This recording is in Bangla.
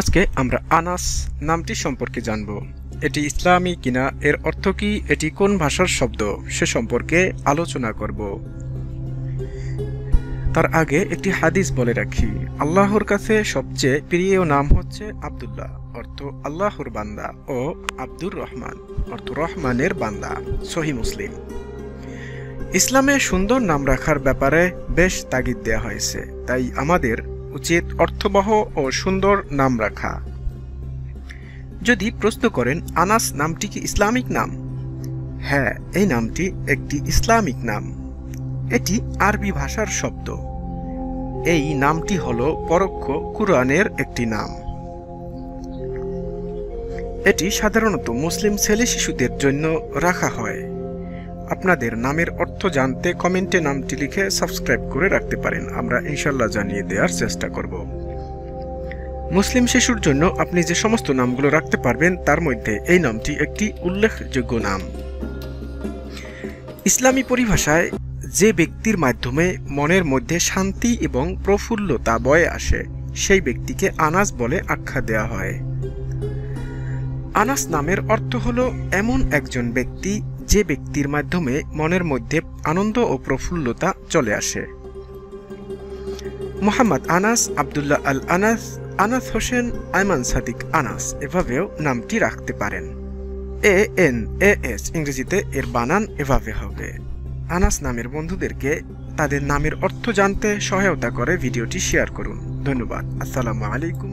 আজকে আমরা আনাস নামটি সম্পর্কে জানব। এটি ইসলামী কিনা, এর অর্থ কি, এটি কোন ভাষার শব্দ, সে সম্পর্কে আলোচনা করব। তার আগে একটি হাদিস বলে রাখি, আল্লাহর কাছে সবচেয়ে প্রিয় নাম হচ্ছে আব্দুল্লাহ, অর্থ আল্লাহর বান্দা ও আব্দুর রহমান, অর্থ রহমানের বান্দা, সহি মুসলিম। ইসলামে সুন্দর নাম রাখার ব্যাপারে বেশ তাগিদ দেওয়া হয়েছে, তাই আমাদের উচিত অর্থবহ ও সুন্দর নাম রাখা। যদি প্রশ্ন করেন, আনাস নামটি কি ইসলামিক নাম? হ্যাঁ এই নামটি একটি ইসলামিক নাম। এটি আরবি ভাষার শব্দ। এই নামটি হল পরোক্ষ কুরআনের একটি নাম। এটি সাধারণত মুসলিম ছেলে শিশুদের জন্য রাখা হয়। আপনাদের নামের অর্থ জানতে কমেন্টে নামটি লিখে সাবস্ক্রাইব করে রাখতে পারেন। আমরা ইনশাল্লাহ জানিয়ে দেওয়ার চেষ্টা করব। মুসলিম শিশুর জন্য আপনি যে সমস্ত নামগুলো রাখতে পারবেন, তার মধ্যে এই নামটি একটি উল্লেখযোগ্য নাম। ইসলামী পরিভাষায় যে ব্যক্তির মাধ্যমে মনের মধ্যে শান্তি এবং প্রফুল্লতা বয়ে আসে, সেই ব্যক্তিকে আনাস বলে আখ্যা দেওয়া হয়। আনাস নামের অর্থ হল এমন একজন ব্যক্তি যে ব্যক্তির মাধ্যমে মনের মধ্যে আনন্দ ও প্রফুল্লতা চলে আসে। মোহাম্মদ আনাস, আবদুল্লাহ আল আনাস আনাস হোসেন, আয়মান সাদিক আনাস এভাবেও নামটি রাখতে পারেন। এ এন এ এস ইংরেজিতে এর বানান এভাবে হবে। আনাস নামের বন্ধুদেরকে তাদের নামের অর্থ জানতে সহায়তা করে ভিডিওটি শেয়ার করুন। ধন্যবাদ। আসসালামু আলাইকুম